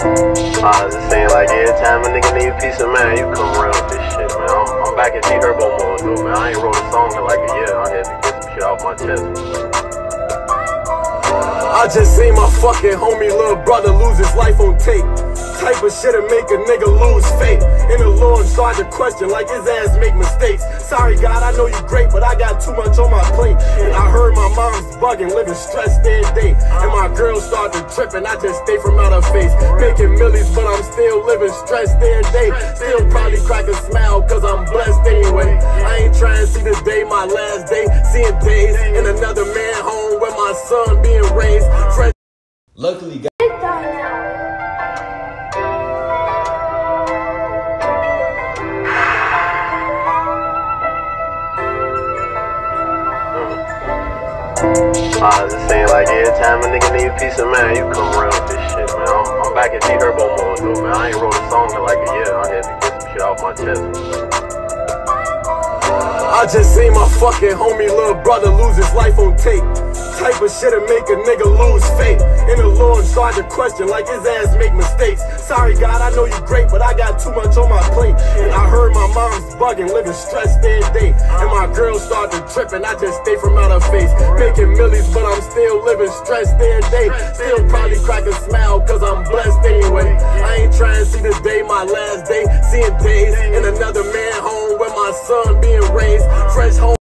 I was just saying, like, every time a nigga need a piece of man, you come around with this shit, man. I'm, I'm back in T Herbo mode, though, man. I ain't wrote a song in like a year. I had to get some shit off my chest. I just seen my fucking homie little brother lose his life on tape. Type of shit'll make a nigga lose faith. In the Lord, start to question like his ass make mistakes. Sorry, God, I know you great, but I got too much on my plate. And I heard my mom's bugging, living stressed every day. And my girl started tripping, I just stay from out her face. Making millies, but I'm still living stressed every day. Still probably crack a smile, cause I'm blessed anyway. I ain't trying to see the day, my last day. Seeing days in another man home where my son being raised. Luckily, I just saying, like, every time a nigga need a peace of mind, you come around with this shit, man. I'm, I'm back in T Herbo mode, though, man. I ain't wrote a song in like a year. I had to get some shit off my chest. I just seen my fucking homie little brother lose his life on tape. Type of shit'll make a nigga lose faith. In the Lord, start to question like his ass make mistakes. Sorry, God, I know you great, but I got too much on my plate. Mom's bugging, living stressed every day. And my girl started tripping, I just stay from out her face. Making millies, but I'm still living stressed every day. Still probably crack a smile, cause I'm blessed anyway. I ain't trying to see this day, my last day. Seeing days in another man home where my son being raised. Fresh home.